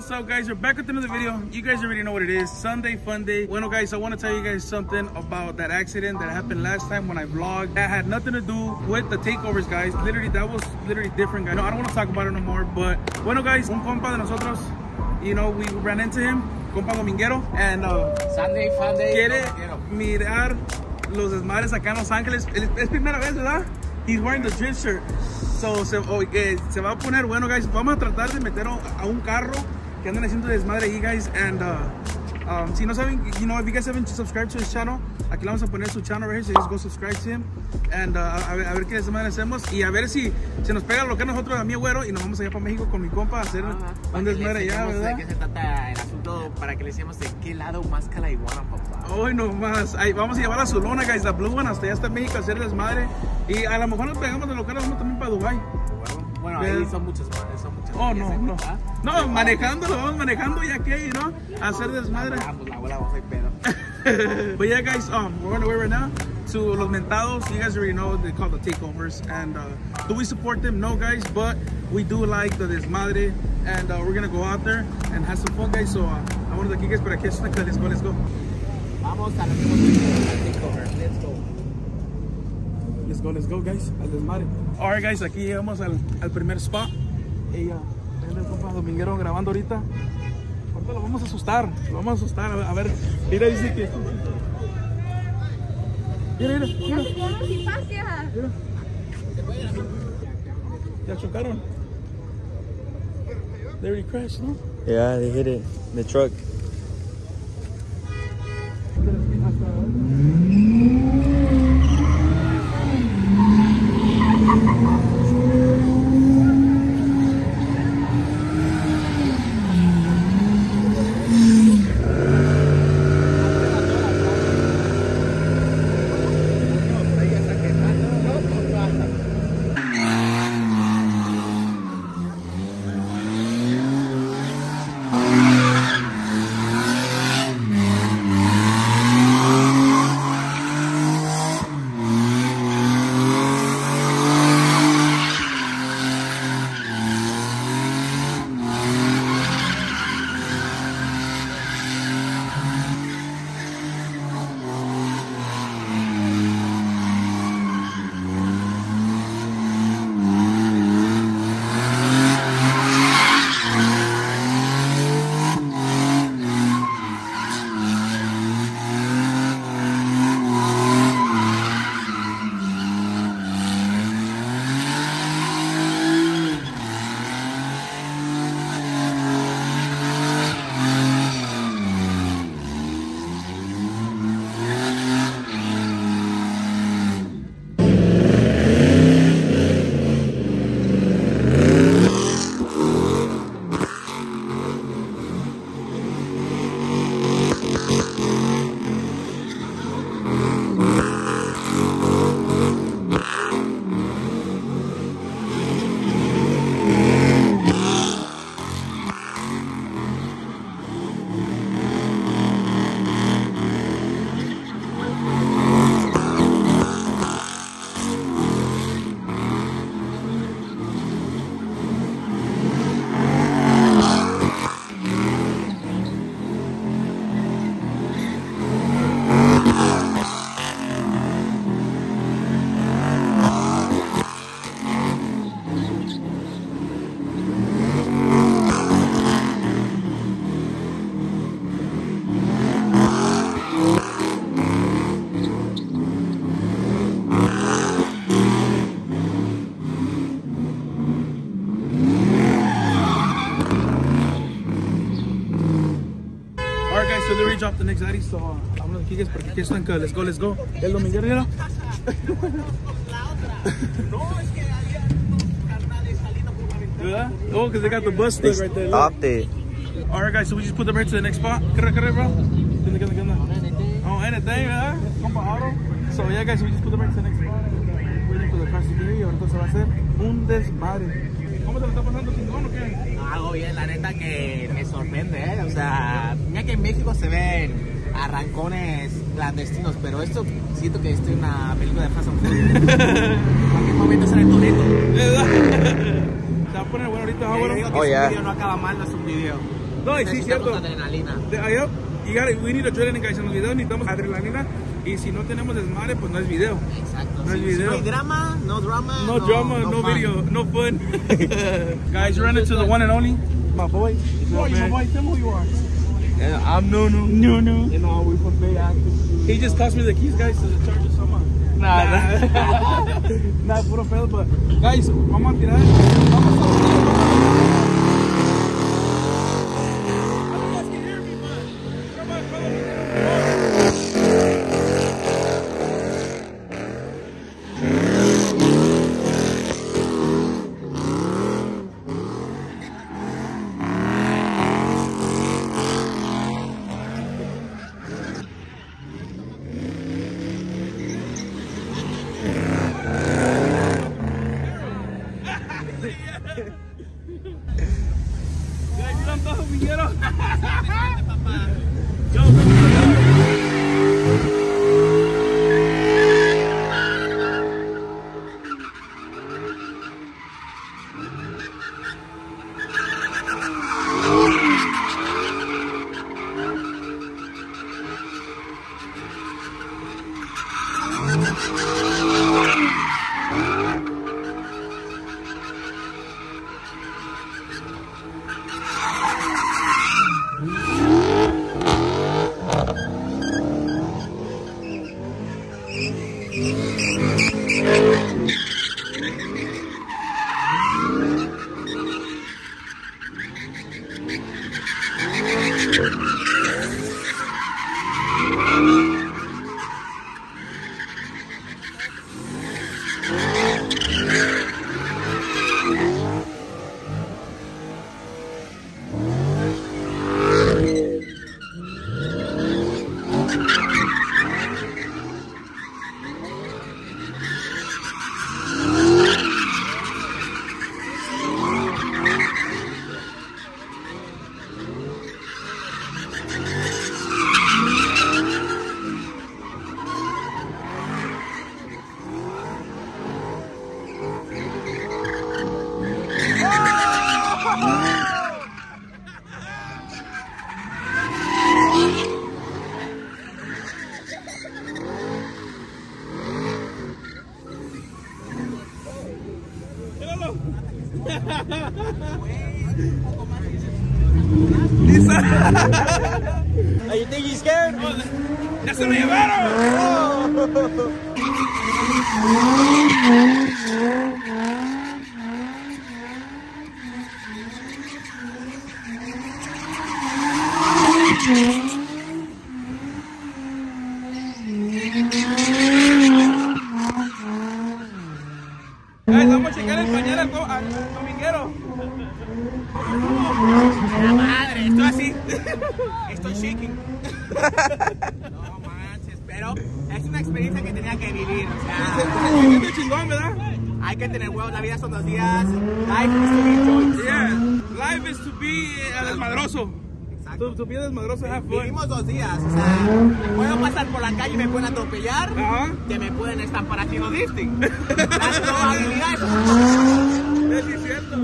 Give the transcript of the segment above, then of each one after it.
what's up guys? We're back with another video. You guys already know what it is. Sunday fun day. Bueno guys, I want to tell you guys something about that accident that happened last time when I vlogged. That had nothing to do with the takeovers guys. Literally, that was literally different guys. No, I don't want to talk about it no more. But bueno guys, un compa de nosotros, you know, we ran into him. Compa Dominguero. And uh, Sunday fun day. quiere mirar los desmadres acá en Los Ángeles. Es, primera vez, ¿verdad? He's wearing the drift shirt. So, se, oh, eh, se va a poner, bueno, guys, vamos a tratar de meter a un carro que andan haciendo desmadre ahí, guys. And, uh, um, si no saben, you know, if you guys haven't subscribed to his channel, aquí le vamos a poner su channel right here, so just go subscribe to him. And, uh, a, ver, a ver qué desmadre hacemos. Y a ver si se nos pega lo que nosotros, a mi güero, y nos vamos allá para México con mi compa a hacer un desmadre allá, ¿verdad? ¿De qué se trata el asunto para que le decíamos de qué lado más que la iguana, papá? Hoy nomás, ahí vamos a llevar a su lona, guys, la Blue One, hasta allá hasta México a hacer desmadre. Y a lo mejor nos pegamos de local, vamos también para Dubai. Bueno, Bien. ahí son muchos más, Oh, no, no. No, manejando, lo vamos manejando ya que, ¿no? A hacer desmadre. Vamos, la abuela, vamos a ir pedo. But yeah, guys, um, we're on the way right now to Los Mentados. You guys already know they call the takeovers. And uh, do we support them? No, guys, but we do like the desmadre. And uh, we're gonna go out there and have some fun, guys. So uh, I wanted to keep guys, but I can't let's go, let's go. Vamos a que takeover. Let's go. Let's go, let's go, guys. Al desmadre. Alright, guys, aquí llegamos al, al primer spot. Uh, ahí el compa Dominguero grabando ahorita. Ahorita lo vamos a asustar. Lo vamos a asustar. A ver, mira, dice que. Mira, mira, mira. mira. Ya chocaron. They already crashed, ¿no? Yeah, they hit it. The truck. So vámonos aquí, guys, porque aquí están, que let's go, let's go. El Dominguero, mira. ¿Verdad? Oh, because they got the bus They stuck right there. look. stopped it. Alright, guys, so we just put them right to the next spot. ¿Qué re, qué re, bro? ¿Qué onda, qué onda, qué onda? Oh, anything, ¿verdad? Compa Auto. So, yeah, guys, we just put them right to the next spot. Waiting for the crash to here. Ahorita se va a hacer un desmadre. ¿Cómo te lo está pasando, chingón o qué? Hago bien, la neta que me sorprende, ¿eh? O sea, mira que en México se ven arrancones clandestinos, pero esto siento que estoy en una película de Fast and Furious. ¿En cualquier momento sale Toreto. ¿Verdad? Se va a poner bueno ahorita, ¿ah, bueno? digo que Oh, si yeah. video no acaba mal, no es un video. No, y sí, cierto. adrenalina. You gotta- we need adrenaline, guys. En los videos necesitamos adrenalina. Y si no tenemos desmadre, pues no es video. Exacto. No si, si video. no hay drama, no drama. No, drama, no, fun. video, no fun. guys, run into the one and only, my boy. Who are you, my boy? Tell me who you are. I'm Nunu. Nunu. You know, we from Bay Active. He just cost me the keys, guys, to the Charger Summer. Nah, nah. nah, puro pedo, but guys, vamos a tirar. Vamos a Yo, No manches, pero es una experiencia que tenía que vivir. O sea, Se siente chingón, ¿verdad? hay que tener huevos. La vida son dos días. Life is to be enjoyed. Yeah. Life is to be eh, desmadroso. To be desmadroso, have fun. Vivimos dos días. O sea, puedo pasar por la calle y me pueden atropellar. Ajá. Que me pueden estampar haciendo drifting. Las probabilidades Es cierto.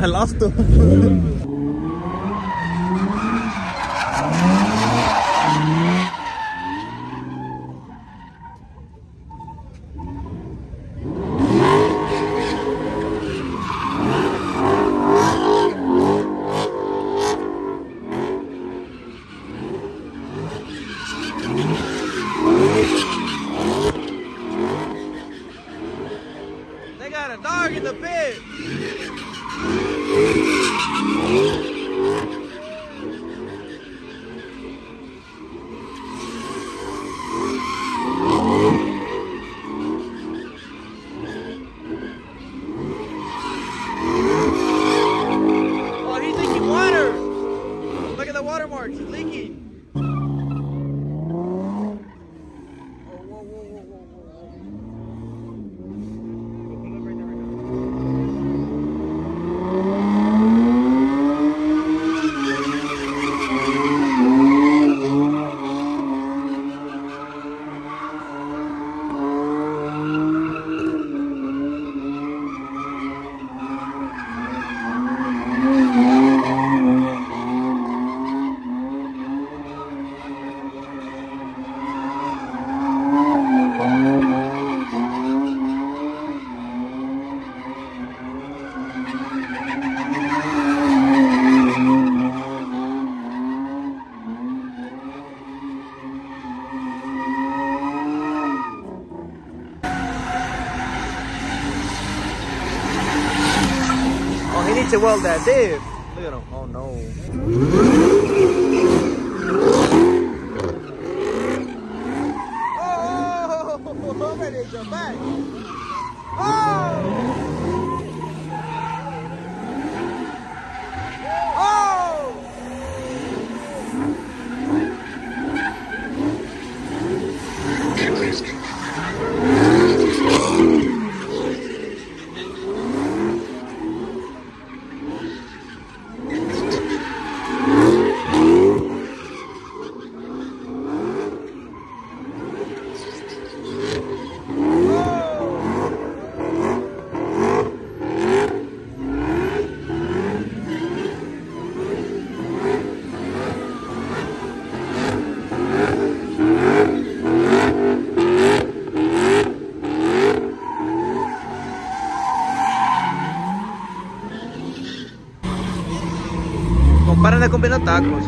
I lost him. the world that did. combina tacos.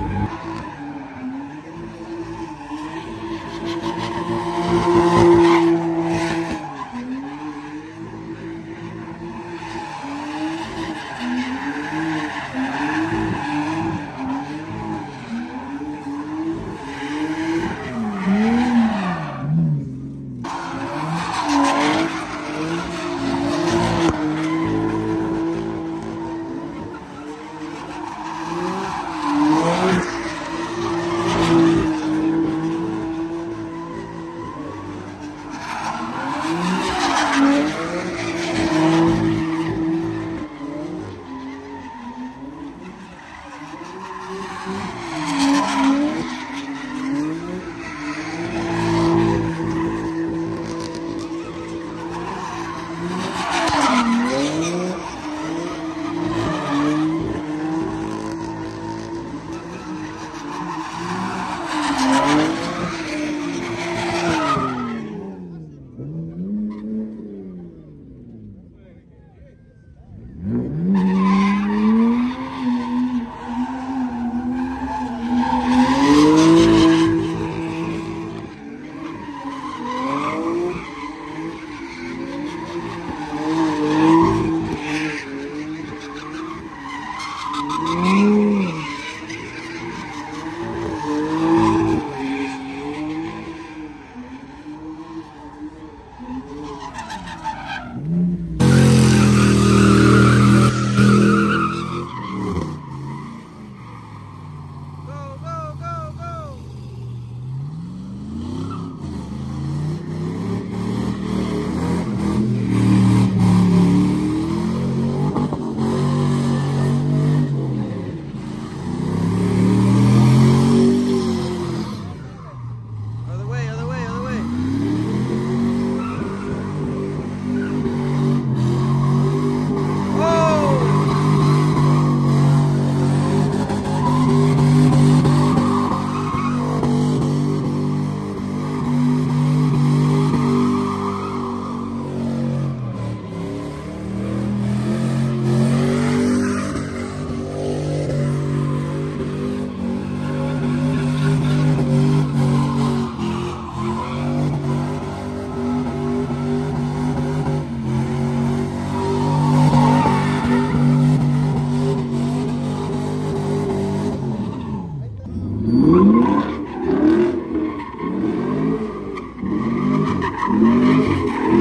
Yeah.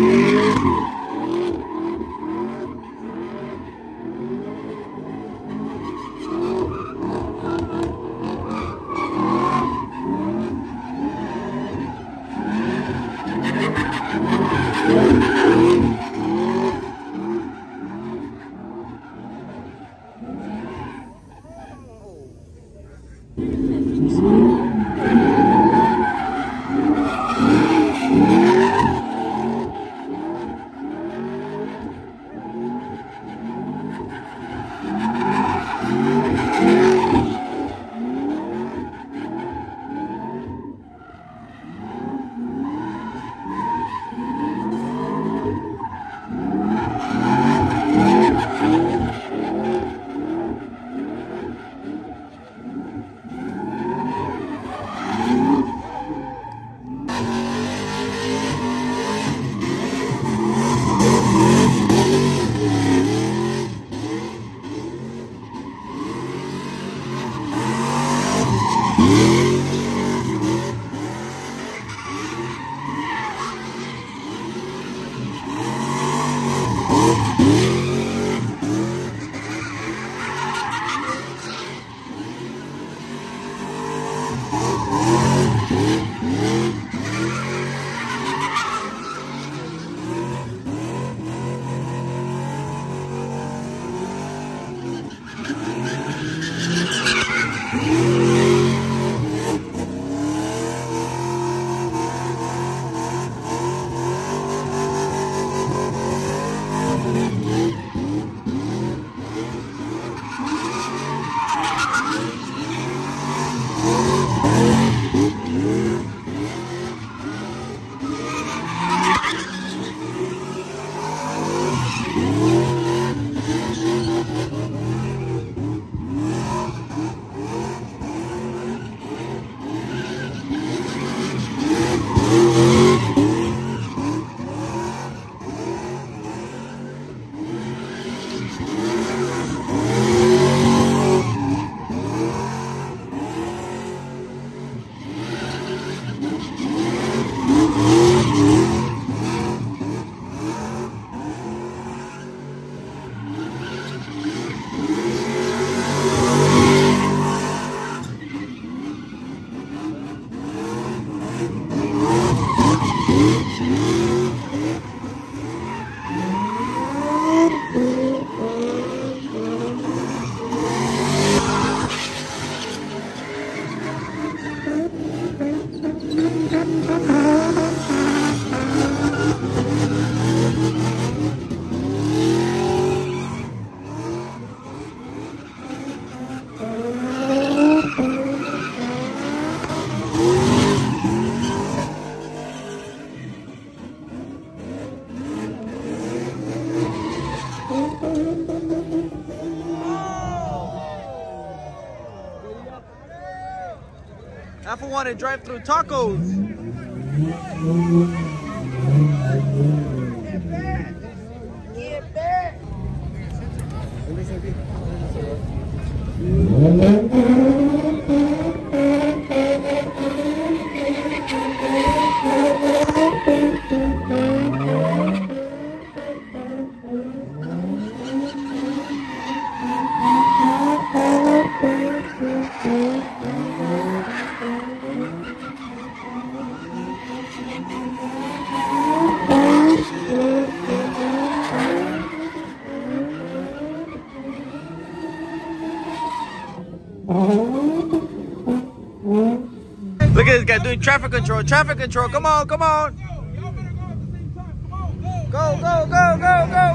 Wanted drive-through tacos. Look traffic control. Traffic control. Come on, come on. Go, go, go, go, go,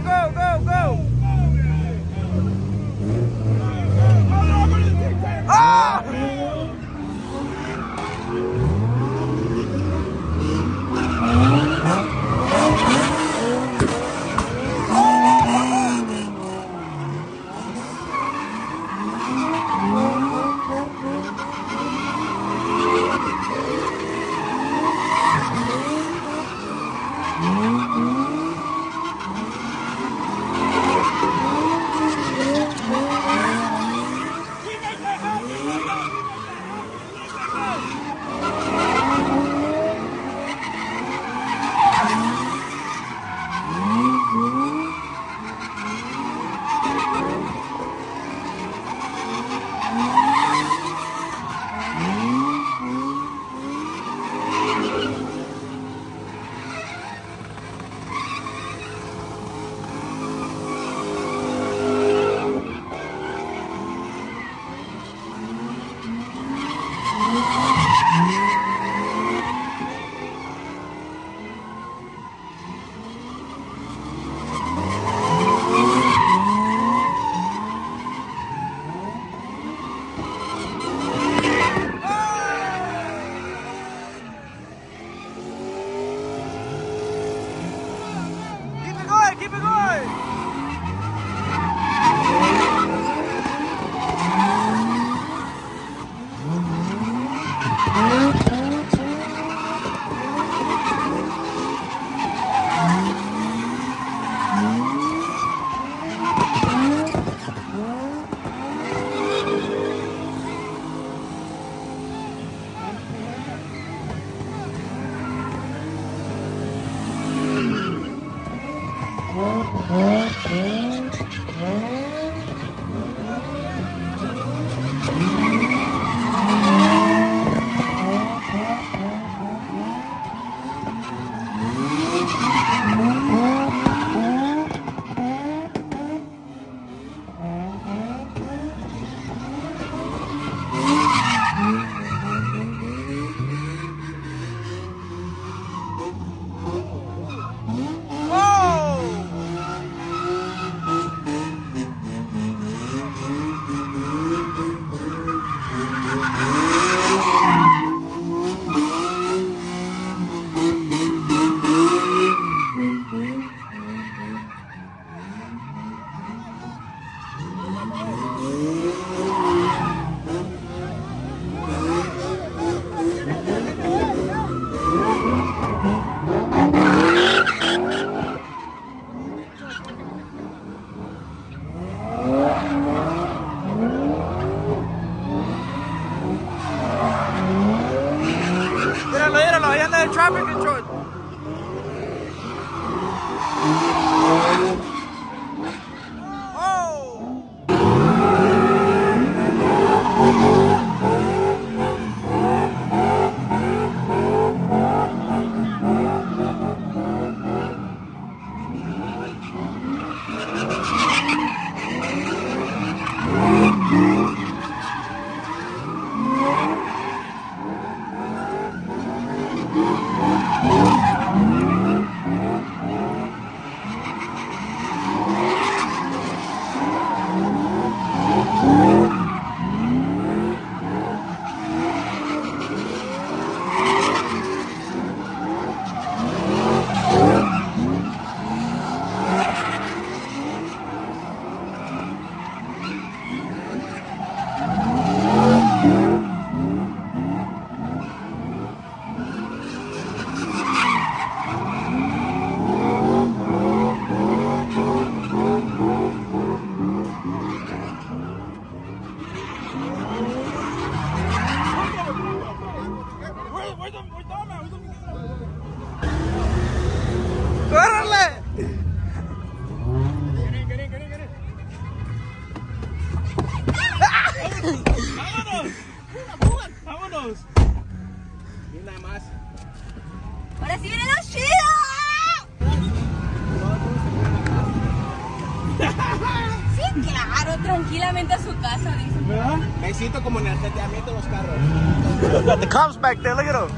back there. Look at them.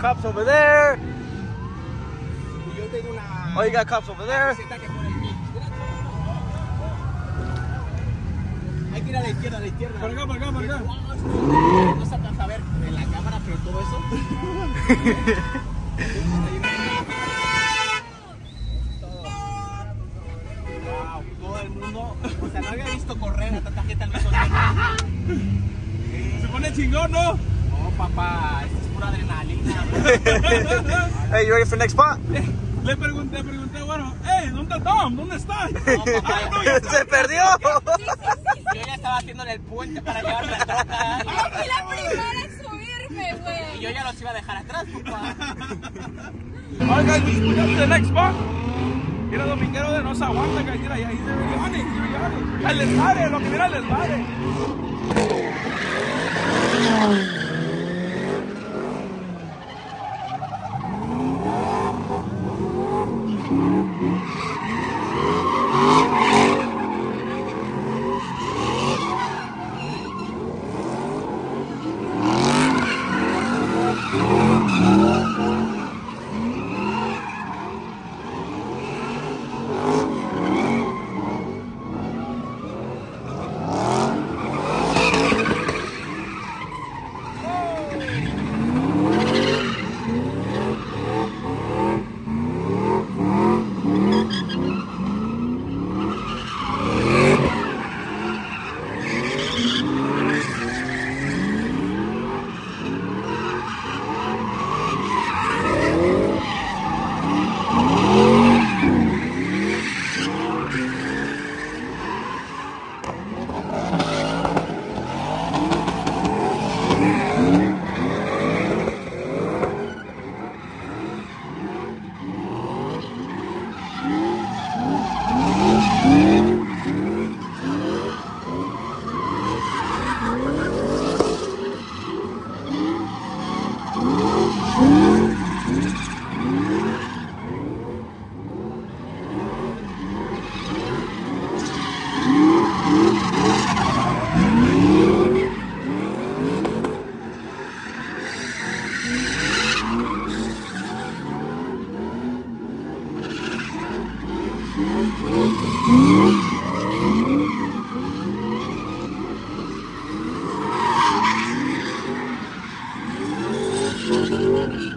Cops over there. Oh, you got cops over there. Hay que ir a la izquierda, a la izquierda. Por acá, por acá, por acá. No se alcanza a ver en la cámara, pero todo eso. Wow, todo el mundo. O sea, no había visto correr a tanta gente al mismo tiempo. Se pone chingón, ¿no? No, papá, esto es pura adrenalina. Hey, you ready for next spot? Le pregunté, pregunté, bueno, hey, ¿dónde está Tom? ¿Dónde está? No, papá, no, ya está. Se perdió. Sí, sí, sí. Yo ya estaba haciéndole el puente para llevar la troca. Yo fui la primera en subirme, Y yo ya los iba a dejar atrás, papá. Alright, guys, we just got to the next spot. Mira, Dominguero de no se aguanta, guys. Mira, ahí se ve yawning, se ve yawning. El desmadre, lo que mira el desmadre. Oh.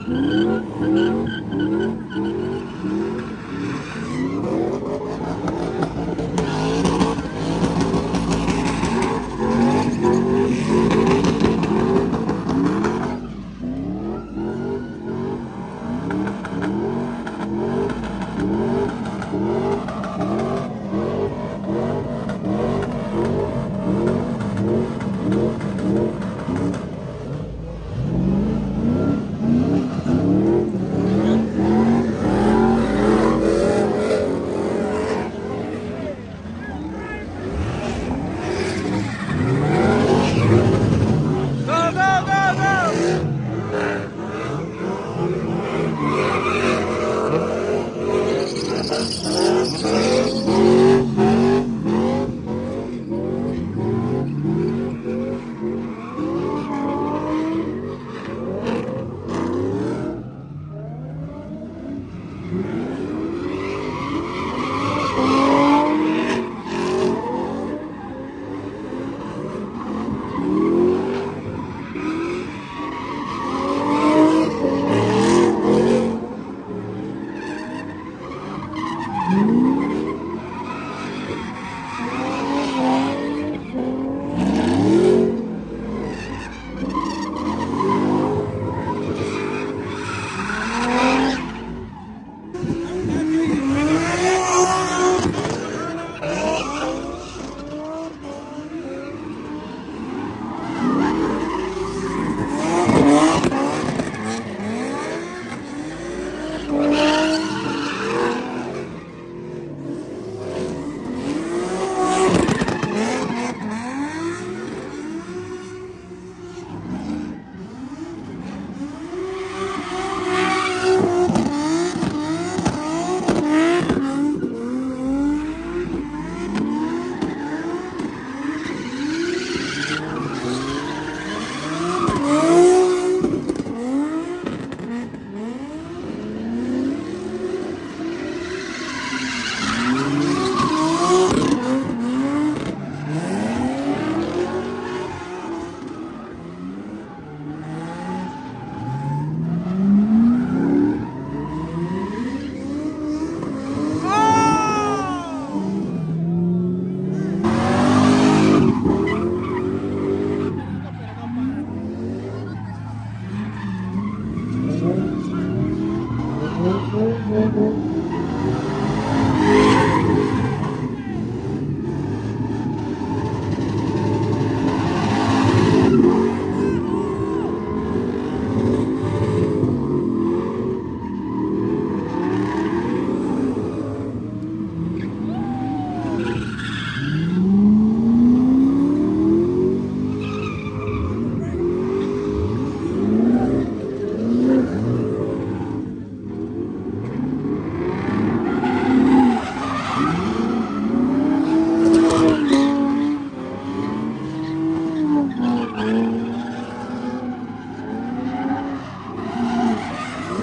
Go,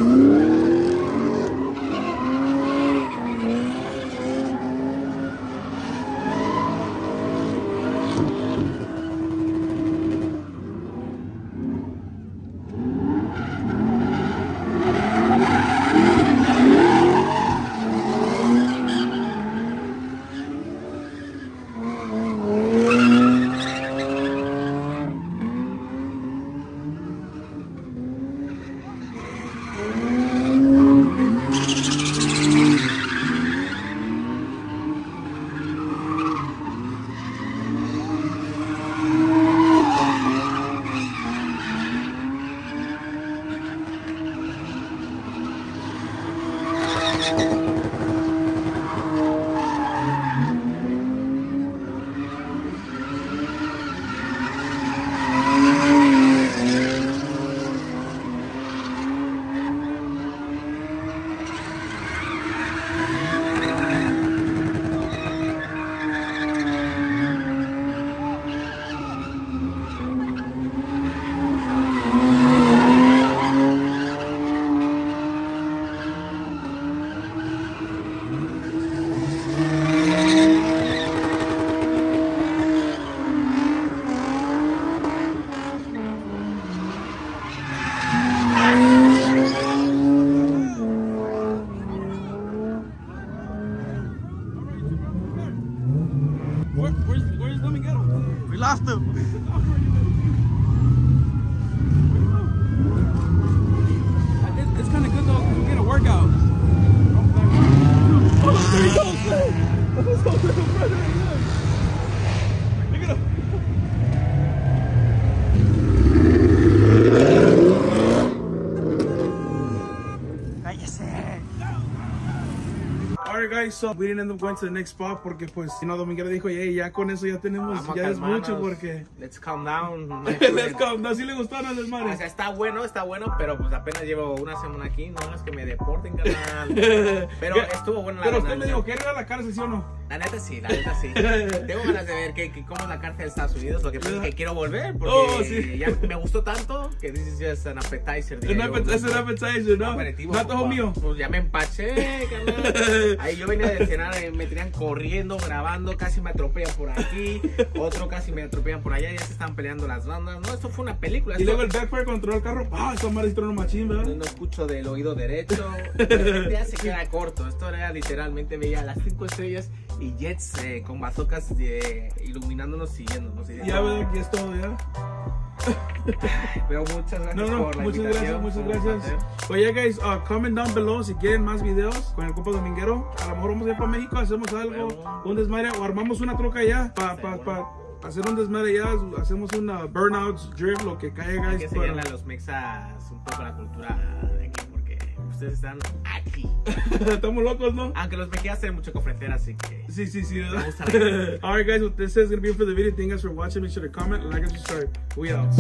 Mm-hmm. So we didn't end up going to the next spot porque pues, you know, Dominguero dijo, hey, ya con eso ya tenemos, Vamos a ya es mucho porque... Let's calm down. Let's go, no, sí le gustó, no, O desmadre. sea, está bueno, está bueno, pero pues apenas llevo una semana aquí. No es que me deporten, carnal. Pero estuvo bueno la Pero usted me dijo, ¿quiere ir a la cárcel, sí o no? La neta sí, la neta sí. Tengo ganas de ver que, que cómo es la cárcel de Estados Unidos. Lo que pasa es que quiero volver porque Oh, sí. ya me gustó tanto que is just an appetizer. Es un es appetizer, ¿no? aperitivo, No mío. Pues ya me empaché, carnal. Ahí yo venía de cenar, eh, me tenían corriendo, grabando, casi me atropellan por aquí, otro casi me atropellan por allá, ya se están peleando las bandas. No, esto fue una película. Y esto- luego el backfire controló el carro. Ah, esa madre un machín, no, ¿verdad? no escucho del oído derecho. Ya se queda corto. Esto era literalmente veía las cinco estrellas y jets eh, con bazocas eh, iluminándonos, siguiéndonos. Y Ya veo que es todo, ya. Pero muchas gracias No, no, por la muchas invitación. gracias, muchas gracias. Oye, guys, uh, comment down below si quieren más videos con el compa Dominguero. A lo mejor vamos a ir para México, hacemos algo, un desmadre, o armamos una troca allá para pa, pa, pa hacer un desmadre allá. Hacemos una burnout, drift, lo que caiga, Hay guys. que para- a los mexas un poco la cultura de aquí porque ustedes están aquí. Estamos locos, ¿no? Aunque los mexicanos tienen mucho que ofrecer, así que. Sí, sí, sí. Alright, guys, well, this is gonna be it for the video. Thank you guys for watching. Make sure to comment, like, and subscribe. We out.